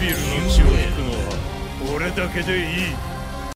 ビルの血を引くのは俺だけでいい。